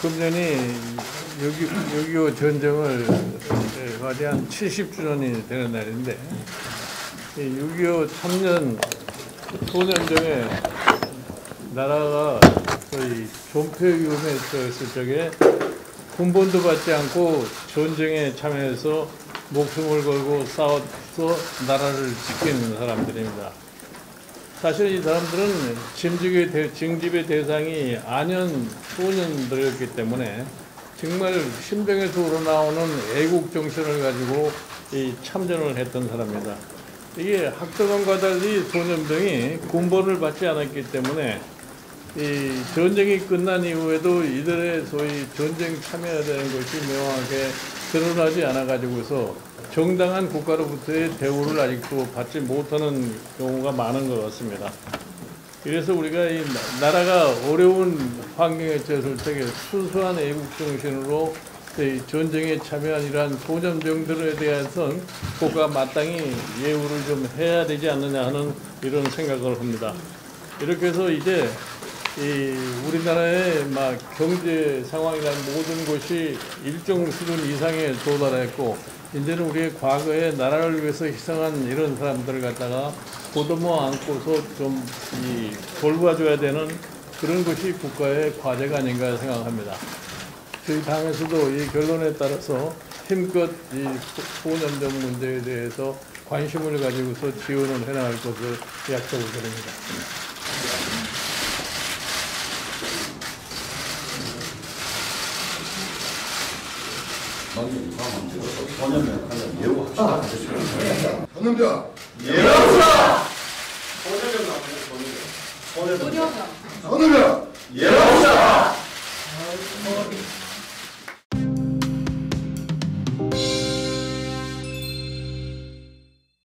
금년이 6.25 전쟁을 예, 맞이한 70주년이 되는 날인데 6.25 참년 소년정에 나라가 거의 존폐 위험에 처했을 적에 군번도 받지 않고 전쟁에 참여해서 목숨을 걸고 싸워서 나라를 지키는 사람들입니다. 사실 이 사람들은 징집의, 대, 징집의 대상이 안연 소년들이었기 때문에 정말 신병에서 우러나오는 애국 정신을 가지고 이 참전을 했던 사람입니다. 이게 학도관과 달리 소년병이 군번을 받지 않았기 때문에 이 전쟁이 끝난 이후에도 이들의 소위 전쟁 참여해야 되는 것이 명확하게 드러나지 않아 가지고서 정당한 국가로부터의 대우를 아직도 받지 못하는 경우가 많은 것 같습니다. 그래서 우리가 이 나- 나라가 어려운 환경에 처했을 적에 순수한 애국 정신으로 이 전쟁에 참여한 이러한 소년병들에 대해서는 국가 마땅히 예우를 좀 해야 되지 않느냐 하는 이런 생각을 합니다. 이렇게 해서 이제 이 우리나라의 막 경제 상황이나 모든 것이 일정 수준 이상에 도달했고 이제는 우리의 과거에 나라를 위해서 희생한 이런 사람들을 갖다가 보듬어 안고서 좀 이 돌봐줘야 되는 그런 것이 국가의 과제가 아닌가 생각합니다. 저희 당에서도 이 결론에 따라서 힘껏 이 소년점 문제에 대해서 관심을 가지고서 지원을 해나갈 것을 약속을 드립니다. 저는 이상 전염병 예방사 전염병 전은병. 전은병. 전은병 예우 합시다.